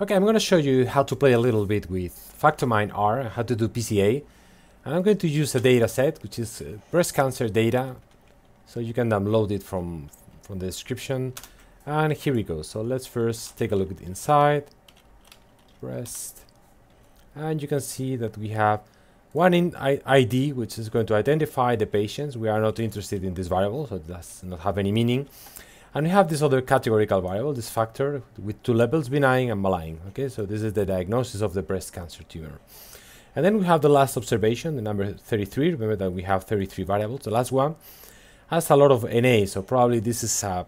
Okay, I'm going to show you how to play a little bit with FactoMineR, how to do PCA. And I'm going to use a data set, which is uh, breast cancer data. So you can download it from, from the description. And here we go. So let's first take a look at inside. Breast. And you can see that we have one in ID, which is going to identify the patients. We are not interested in this variable, so it does not have any meaning. And we have this other categorical variable, this factor with two levels, benign and malign. Okay, so this is the diagnosis of the breast cancer tumor. And then we have the last observation, the number 33. Remember that we have 33 variables. The last one has a lot of NA, so probably this is a,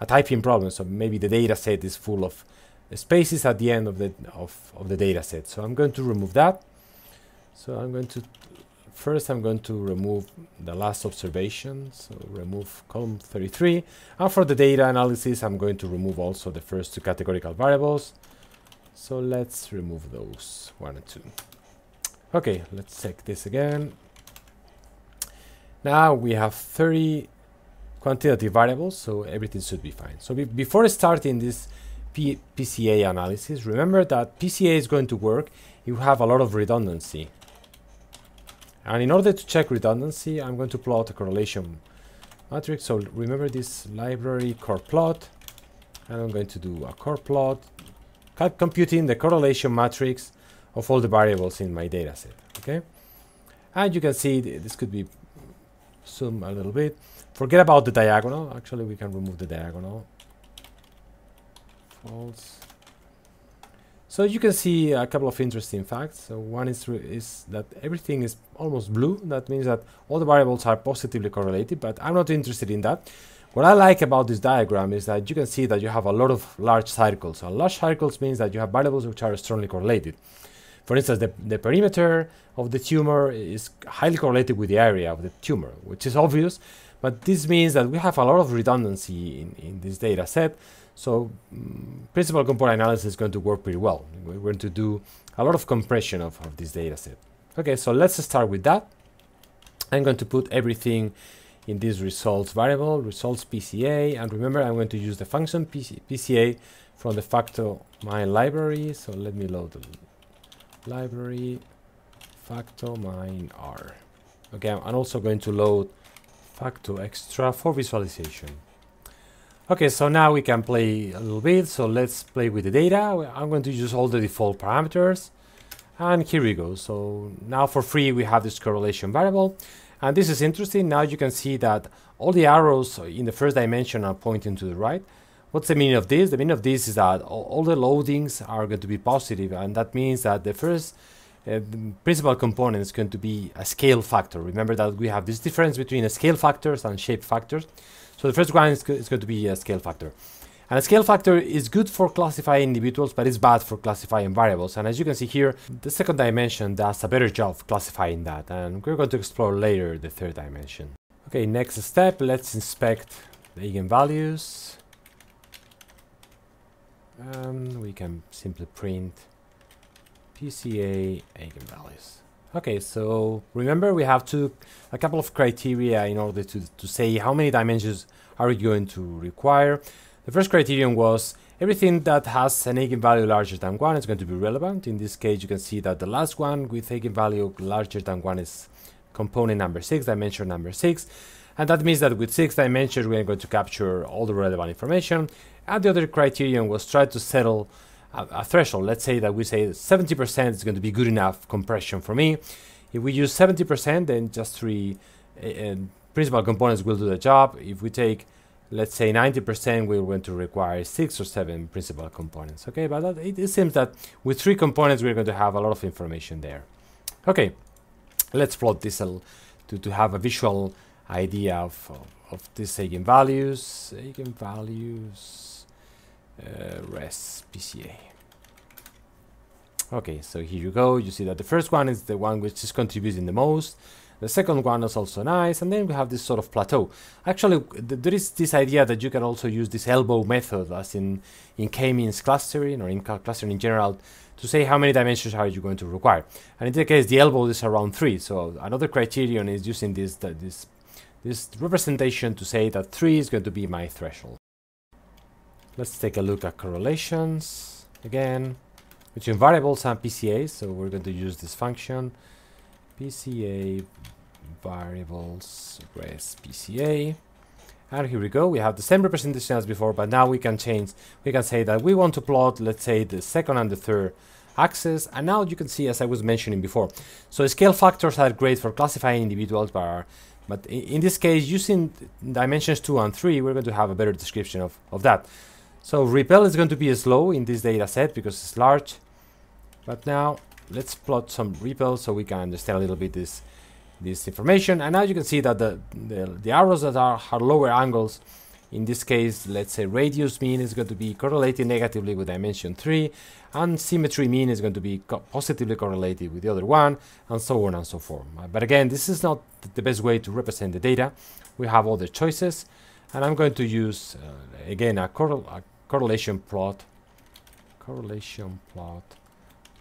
a typing problem. So maybe the data set is full of spaces at the end of the of, of the data set. So I'm going to remove that. So I'm going to First, I'm going to remove the last observation, so remove column 33. And for the data analysis, I'm going to remove also the first two categorical variables. So let's remove those, one and two. Okay, let's check this again. Now we have 30 quantitative variables, so everything should be fine. So be before starting this P PCA analysis, remember that PCA is going to work if you have a lot of redundancy. And in order to check redundancy, I'm going to plot a correlation matrix. So remember this library corrplot. And I'm going to do a corrplot, computing the correlation matrix of all the variables in my dataset. Okay, and you can see this could be zoom a little bit. Forget about the diagonal. Actually, we can remove the diagonal. False. So you can see a couple of interesting facts. So one is, is that everything is almost blue. That means that all the variables are positively correlated, but I'm not interested in that. What I like about this diagram is that you can see that you have a lot of large circles. And large circles means that you have variables which are strongly correlated. For instance, the, the perimeter of the tumor is highly correlated with the area of the tumor, which is obvious, but this means that we have a lot of redundancy in, in this data set. So um, principal component analysis is going to work pretty well. We're going to do a lot of compression of, of this data set. Okay, so let's start with that. I'm going to put everything in this results variable, results PCA, and remember I'm going to use the function PC, PCA from the Factomine library. So let me load the library FactoMineR. Okay, I'm also going to load factoextra for visualization. Okay, so now we can play a little bit. So let's play with the data. I'm going to use all the default parameters. And here we go. So now for free, we have this correlation variable. And this is interesting. Now you can see that all the arrows in the first dimension are pointing to the right. What's the meaning of this? The meaning of this is that all, all the loadings are going to be positive, and that means that the first uh, the principal component is going to be a scale factor. Remember that we have this difference between scale factors and shape factors. So the first one is, is going to be a scale factor. And a scale factor is good for classifying individuals, but it's bad for classifying variables. And as you can see here, the second dimension does a better job classifying that. And we're going to explore later the third dimension. Okay, next step, let's inspect the eigenvalues. And we can simply print PCA eigenvalues. Okay, so remember we have to a couple of criteria in order to, to say how many dimensions are we going to require. The first criterion was everything that has an eigenvalue larger than 1 is going to be relevant. In this case, you can see that the last one with eigenvalue larger than 1 is component number 6, dimension number 6. And that means that with 6 dimensions, we're going to capture all the relevant information. And the other criterion was try to settle a, threshold. Let's say that we say 70% is going to be good enough compression for me. If we use 70%, then just three uh, principal components will do the job. If we take, let's say 90%, we're going to require six or seven principal components. Okay, but that, it, it seems that with three components, we're going to have a lot of information there. Okay, let's plot this to, to have a visual idea of, of, of these eigenvalues. Eigenvalues uh, res PCA. Okay, so here you go. You see that the first one is the one which is contributing the most. The second one is also nice, and then we have this sort of plateau. Actually, th there is this idea that you can also use this elbow method, as in in k-means clustering or in clustering in general, to say how many dimensions are you going to require. And in this case, the elbow is around three. So another criterion is using this this this representation to say that three is going to be my threshold. Let's take a look at correlations again. between variables and PCA. So we're going to use this function PCA variables res PCA. And here we go, we have the same representation as before, but now we can change, we can say that we want to plot, let's say, the second and the third axis, and now you can see, as I was mentioning before, so scale factors are great for classifying individuals, but, but in this case, using dimensions 2 and 3, we're going to have a better description of, of that. So repel is going to be slow in this data set because it's large, but now let's plot some repel so we can understand a little bit this this information. And now you can see that the, the, the arrows that are, are lower angles. In this case let's say radius mean is going to be correlated negatively with dimension 3 and symmetry mean is going to be co positively correlated with the other one and so on and so forth. But again this is not the best way to represent the data. We have other choices and I'm going to use uh, again a, correl a correlation plot correlation plot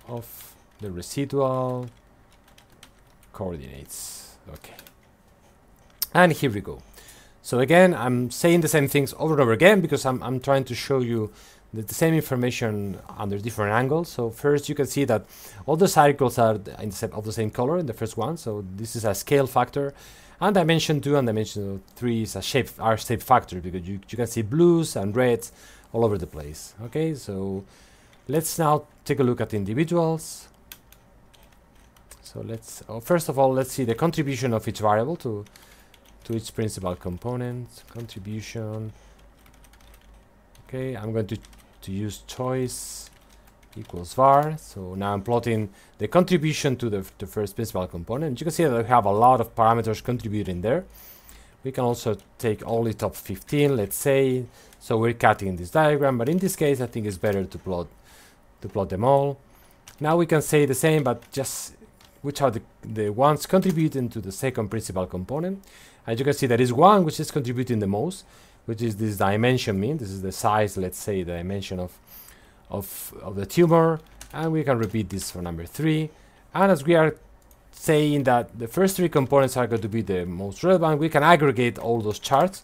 of the residual coordinates. Okay. And here we go. So again, I'm saying the same things over and over again because I'm, I'm trying to show you the, the, same information under different angles. So first you can see that all the circles are in the of the same color in the first one. So this is a scale factor. And dimension 2 and dimension 3 is a shape, are shape factor because you, you can see blues and reds all over the place. Okay, so let's now take a look at individuals. So let's, oh, first of all, let's see the contribution of each variable to, to each principal component. Contribution. Okay, I'm going to, to use choice equals var. So now I'm plotting the contribution to the, the first principal component. You can see that we have a lot of parameters contributing there. We can also take only top 15, let's say. So we're cutting this diagram, but in this case, I think it's better to plot to plot them all. Now we can say the same, but just which are the, the ones contributing to the second principal component. As you can see, there is one which is contributing the most, which is this dimension mean. This is the size, let's say, the dimension of, of, of the tumor. And we can repeat this for number three. And as we are saying that the first three components are going to be the most relevant, we can aggregate all those charts.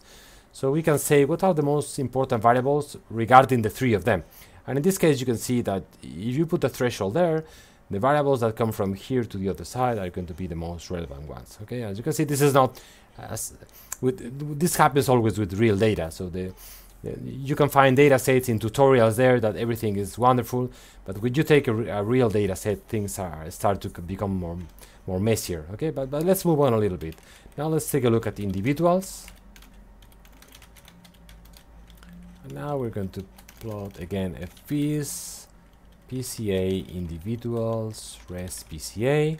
So we can say what are the most important variables regarding the three of them. And in this case, you can see that if you put a threshold there, the variables that come from here to the other side are going to be the most relevant ones. Okay, as you can see, this is not with this happens always with real data. So the, the you can find data sets in tutorials there that everything is wonderful, but when you take a, a real data set, things are start to become more more messier. Okay, but but let's move on a little bit. Now let's take a look at individuals. And now we're going to plot again a fviz PCA individuals, res PCA.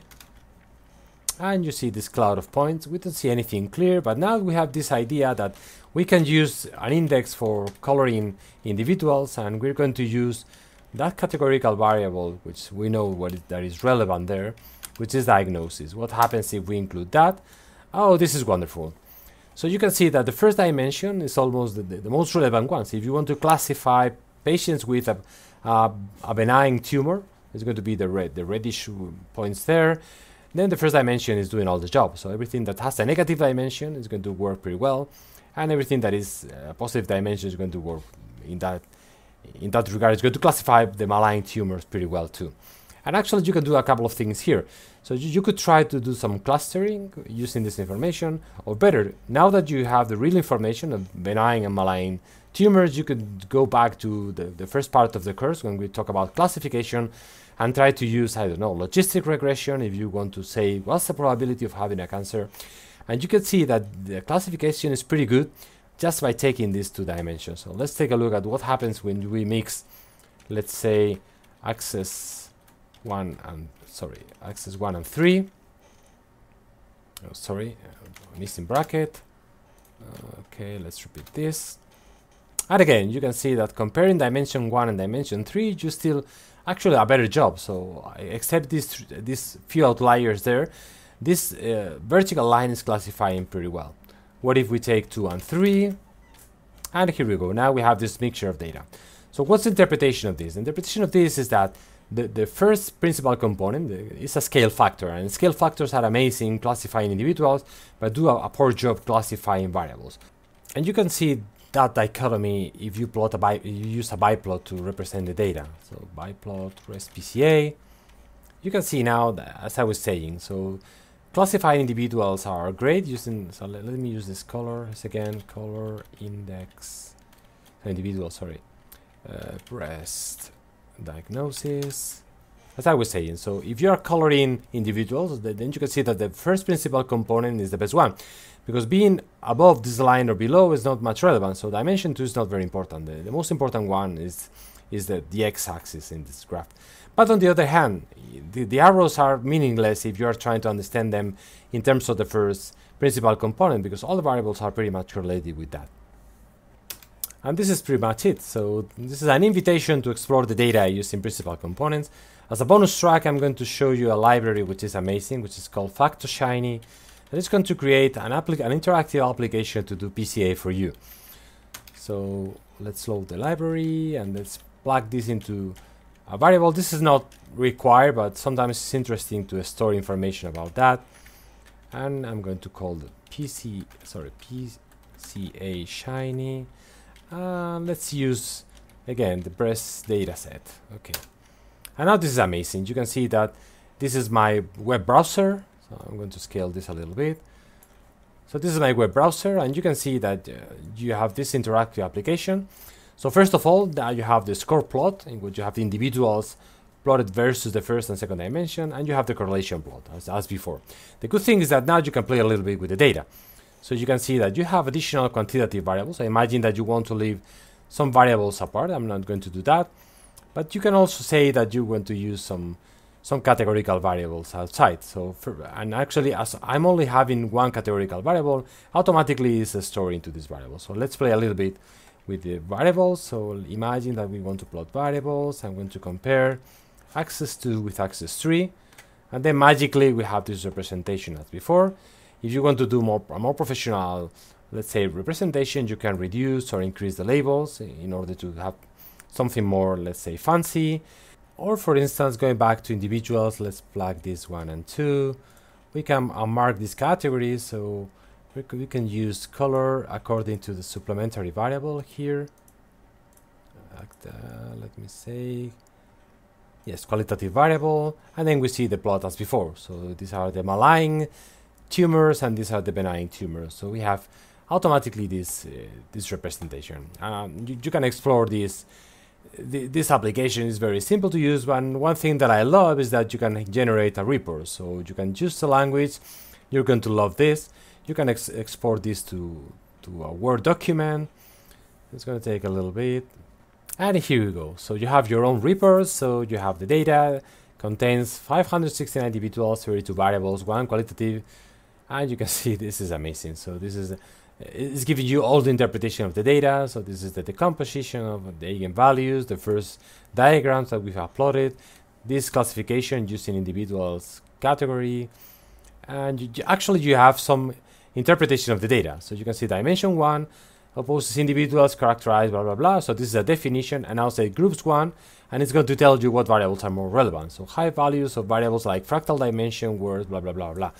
And you see this cloud of points. We don't see anything clear, but now we have this idea that we can use an index for coloring individuals, and we're going to use that categorical variable, which we know what is, that is relevant there, which is diagnosis. What happens if we include that? Oh, this is wonderful. So you can see that the first dimension is almost the, the, most relevant one. So if you want to classify patients with a uh, a benign tumor it's going to be the red, the reddish points there. Then the first dimension is doing all the job. So everything that has a negative dimension is going to work pretty well, and everything that is a positive dimension is going to work in that in that regard. It's going to classify the malign tumors pretty well too. And actually, you can do a couple of things here. So you, could try to do some clustering using this information, or better, now that you have the real information of benign and malign tumors, you could go back to the, the first part of the course when we talk about classification and try to use, I don't know, logistic regression if you want to say what's the probability of having a cancer. And you can see that the classification is pretty good just by taking these two dimensions. So let's take a look at what happens when we mix, let's say, axis 1 and, sorry, axis 1 and 3. Oh, sorry, uh, missing bracket. Uh, okay, let's repeat this. And again, you can see that comparing dimension 1 and dimension 3, you still actually a better job. So I except these, these few outliers there, this uh, vertical line is classifying pretty well. What if we take 2 and 3? And here we go. Now we have this mixture of data. So what's the interpretation of this? The interpretation of this is that the, the first principal component is a scale factor, and scale factors are amazing classifying individuals, but do a, a poor job classifying variables. And you can see that dichotomy if you plot a bi you use a biplot to represent the data. So biplot respCA. You can see now that, as I was saying. So classified individuals are great using. So let, let me use this colors again. Color index individual. Sorry, uh, breast diagnosis as I was saying, so if you are coloring individuals, then you can see that the first principal component is the best one. Because being above this line or below is not much relevant, so dimension 2 is not very important. The, the most important one is, is the, the x-axis in this graph. But on the other hand, the, the arrows are meaningless if you are trying to understand them in terms of the first principal component, because all the variables are pretty much related with that. And this is pretty much it. So this is an invitation to explore the data using principal components. As a bonus track, I'm going to show you a library which is amazing, which is called FactoShiny. And it's going to create an, an interactive application to do PCA for you. So let's load the library and let's plug this into a variable. This is not required, but sometimes it's interesting to store information about that. And I'm going to call the PC, sorry, PCA Shiny. Uh, let's use again the breast dataset. Okay. And now this is amazing. You can see that this is my web browser. So I'm going to scale this a little bit. So this is my web browser and you can see that uh, you have this interactive application. So first of all, now you have the score plot in which you have the individuals plotted versus the first and second dimension and you have the correlation plot as, as before. The good thing is that now you can play a little bit with the data. So you can see that you have additional quantitative variables. I imagine that you want to leave some variables apart. I'm not going to do that. But you can also say that you want to use some some categorical variables outside. So, for, and actually, as I'm only having one categorical variable, automatically is stored into this variable. So let's play a little bit with the variables. So imagine that we want to plot variables. I'm going to compare axis 2 with axis 3. And then magically we have this representation as before. If you want to do more more professional, let's say representation, you can reduce or increase the labels in order to have something more, let's say, fancy. Or for instance, going back to individuals, let's plug this one and two. We can unmark these categories, so we, can use color according to the supplementary variable here. Uh, let me say, yes, qualitative variable, and then we see the plot as before. So these are the malign tumors, and these are the benign tumors. So we have automatically this uh, this representation. Um, you, you, can explore this this application is very simple to use. One one thing that I love is that you can generate a report. So you can use the language. You're going to love this. You can ex export this to to a Word document. It's going to take a little bit. And here you go. So you have your own report. So you have the data contains 569 individuals, 32 variables, one qualitative, and you can see this is amazing. So this is it's giving you all the interpretation of the data. So this is the decomposition of the eigenvalues, the first diagrams that we've uploaded, this classification using individuals category, and you, actually you have some interpretation of the data. So you can see dimension one opposes individuals characterized blah blah blah. So this is a definition, and I'll say groups one, and it's going to tell you what variables are more relevant. So high values of variables like fractal dimension, words, blah blah blah blah.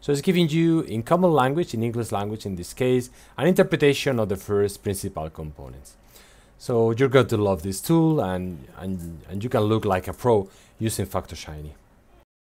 So it's giving you, in common language, in English language in this case, an interpretation of the first principal components. So you're going to love this tool and, and, and you can look like a pro using FactoShiny.